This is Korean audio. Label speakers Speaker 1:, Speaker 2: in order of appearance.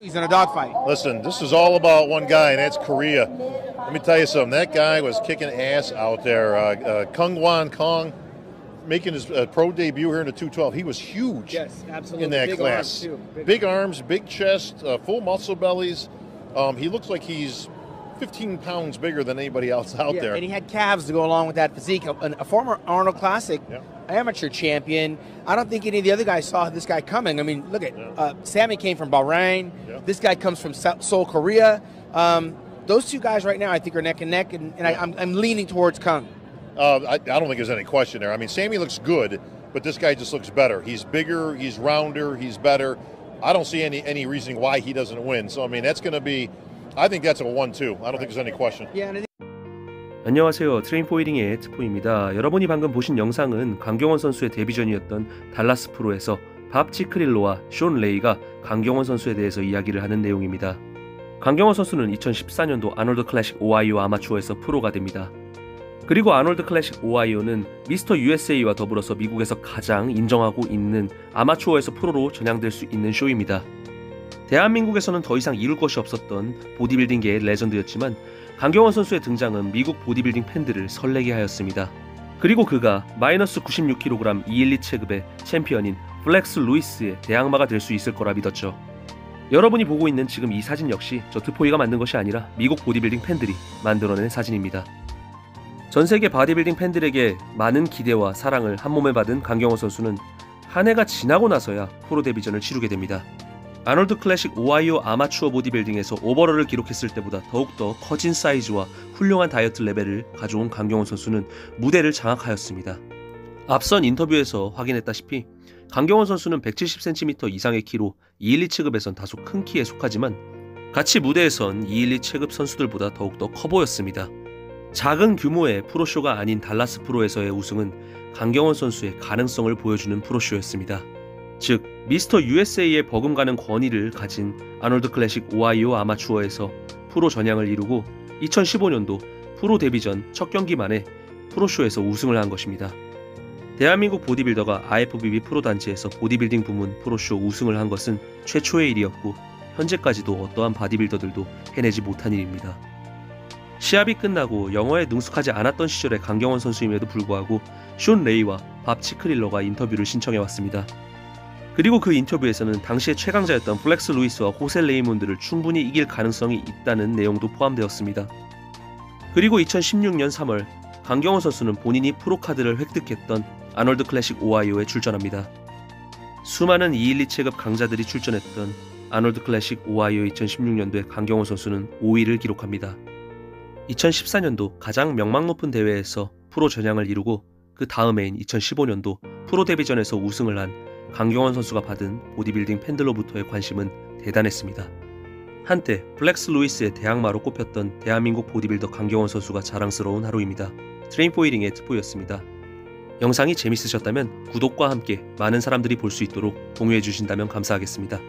Speaker 1: He's in a dogfight.
Speaker 2: Listen, this is all about one guy, and that's Korea. Let me tell you something. That guy was kicking ass out there. Uh, uh, Kung Wan Kong making his uh, pro debut here in the 212. He was huge
Speaker 1: Yes, absolutely.
Speaker 2: in that
Speaker 1: Big
Speaker 2: class.
Speaker 1: arms. Big-
Speaker 2: Big arms, big chest, uh, full muscle bellies. Um, he looks like he's 15 pounds bigger than anybody else out
Speaker 1: Yeah,
Speaker 2: there.
Speaker 1: And he had calves to go along with that physique. A, a former Arnold Classic
Speaker 2: Yeah.
Speaker 1: amateur champion. I don't think any of the other guys saw this guy coming. I mean, look at
Speaker 2: Yeah.
Speaker 1: uh, Sammy came from Bahrain. This guy comes from Seoul, Korea. Um, those two guys right now, I think, are neck and neck, and, and I, I'm, I'm leaning towards Kung.
Speaker 2: Uh, I, I don't think there's any question there. I mean, Sammy looks good, but this guy just looks better. He's bigger, he's rounder, he's better. I don't see any any reason why he doesn't win. So I mean, that's going to be. I think that's a one-two. I don't think there's any question.
Speaker 1: Yeah, and I
Speaker 3: 안녕하세요. 트레인 포이링의 트포입니다. 여러분이 방금 보신 영상은 강경원 선수의 데뷔전이었던 달라스 프로에서 밥 치크릴로와 숀 레이가 강경원 선수에 대해서 이야기를 하는 내용입니다. 강경원 선수는 2014년도 아놀드 클래식 오하이오 아마추어에서 프로가 됩니다. 그리고 아놀드 클래식 오하이오는 미스터 USA와 더불어서 미국에서 가장 인정하고 있는 아마추어에서 프로로 전향될 수 있는 쇼입니다. 대한민국에서는 더 이상 이룰 것이 없었던 보디빌딩계의 레전드였지만 강경원 선수의 등장은 미국 보디빌딩 팬들을 설레게 하였습니다. 그리고 그가 마이너스 96kg 212 체급의 챔피언인 플렉스 루이스의 대항마가 될 수 있을 거라 믿었죠. 여러분이 보고 있는 지금 이 사진 역시 저 트포가 만든 것이 아니라 미국 보디빌딩 팬들이 만들어낸 사진입니다. 전 세계 바디빌딩 팬들에게 많은 기대와 사랑을 한 몸에 받은 강경원 선수는 한 해가 지나고 나서야 프로 데뷔전을 치르게 됩니다. 아놀드 클래식 오하이오 아마추어 보디빌딩에서 overall을 기록했을 때보다 더욱더 커진 사이즈와 훌륭한 다이어트 레벨을 가져온 강경원 선수는 무대를 장악하였습니다. 앞선 인터뷰에서 확인했다시피 강경원 선수는 170cm 이상의 키로 212 체급에선 다소 큰 키에 속하지만 같이 무대에선 212 체급 선수들보다 더욱더 커 보였습니다. 작은 규모의 프로쇼가 아닌 달라스 프로에서의 우승은 강경원 선수의 가능성을 보여주는 프로쇼였습니다. 즉 미스터 USA의 버금가는 권위를 가진 아놀드 클래식 오하이오 아마추어에서 프로 전향을 이루고 2015년도 프로 데뷔 전 첫 경기 만에 프로쇼에서 우승을 한 것입니다. 대한민국 보디빌더가 IFBB 프로 단체에서 보디빌딩 부문 프로쇼 우승을 한 것은 최초의 일이었고 현재까지도 어떠한 바디빌더들도 해내지 못한 일입니다. 시합이 끝나고 영어에 능숙하지 않았던 시절의 강경원 선수임에도 불구하고 숀 레이와 밥 치크릴러가 인터뷰를 신청해 왔습니다. 그리고 그 인터뷰에서는 당시의 최강자였던 플렉스 루이스와 호세 레이몬드를 충분히 이길 가능성이 있다는 내용도 포함되었습니다. 그리고 2016년 3월 강경원 선수는 본인이 프로카드를 획득했던 아놀드 클래식 오하이오에 출전합니다. 수많은 212 체급 강자들이 출전했던 아놀드 클래식 오하이오 2016년도에 강경원 선수는 5위를 기록합니다. 2014년도 가장 명망 높은 대회에서 프로 전향을 이루고 그 다음 해인 2015년도 프로 데뷔전에서 우승을 한 강경원 선수가 받은 보디빌딩 팬들로부터의 관심은 대단했습니다. 한때 플렉스 루이스의 대항마로 꼽혔던 대한민국 보디빌더 강경원 선수가 자랑스러운 하루입니다. 트레인포이링의 트포였습니다. 영상이 재밌으셨다면 구독과 함께 많은 사람들이 볼 수 있도록 공유해 주신다면 감사하겠습니다.